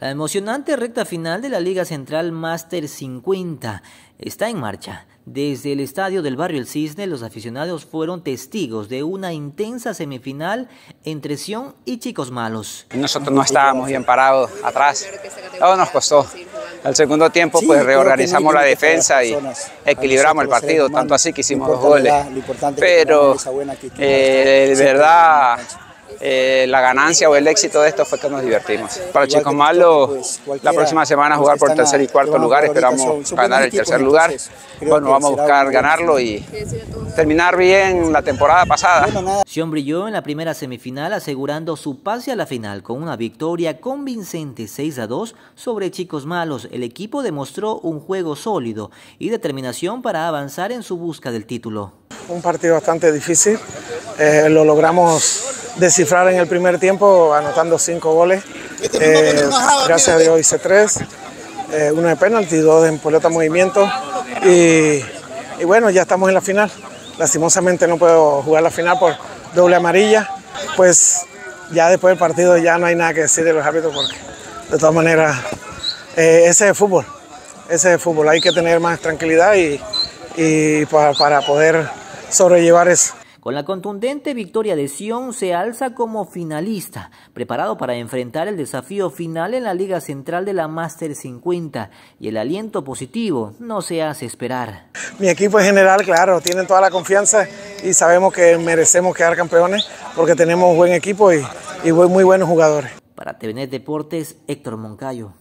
La emocionante recta final de la Liga Central Master 50 está en marcha. Desde el estadio del barrio El Cisne, los aficionados fueron testigos de una intensa semifinal entre Sion y Chicos Malos. Nosotros no estábamos bien parados atrás, todo nos costó. Al segundo tiempo pues reorganizamos la defensa y equilibramos el partido, tanto así que hicimos dos goles. Pero eh, de verdad eh, la ganancia o el éxito de esto fue que nos divertimos. Para Chicos Malos, la próxima semana jugar por tercer y cuarto lugar, esperamos ganar el tercer lugar. Bueno, vamos a buscar ganarlo y terminar bien la temporada pasada. Sion brilló en la primera semifinal asegurando su pase a la final con una victoria convincente 6 a 2 sobre Chicos Malos. El equipo demostró un juego sólido y determinación para avanzar en su busca del título. Un partido bastante difícil, eh, lo logramos descifrar en el primer tiempo anotando cinco goles. Eh, gracias a Dios hice tres, eh, uno de penalti, dos en pelota movimiento y, bueno, ya estamos en la final. Lastimosamente no puedo jugar la final por doble amarilla, pues ya después del partido ya no hay nada que decir de los árbitros porque de todas maneras eh, ese es fútbol, ese es fútbol, hay que tener más tranquilidad y, para poder sobrellevar eso. Con la contundente victoria de Sion se alza como finalista, preparado para enfrentar el desafío final en la Liga Central de la Master 50 y el aliento positivo no se hace esperar. Mi equipo en general, claro, tienen toda la confianza y sabemos que merecemos quedar campeones porque tenemos buen equipo y, y muy buenos jugadores. Para TVNet Deportes, Héctor Moncayo.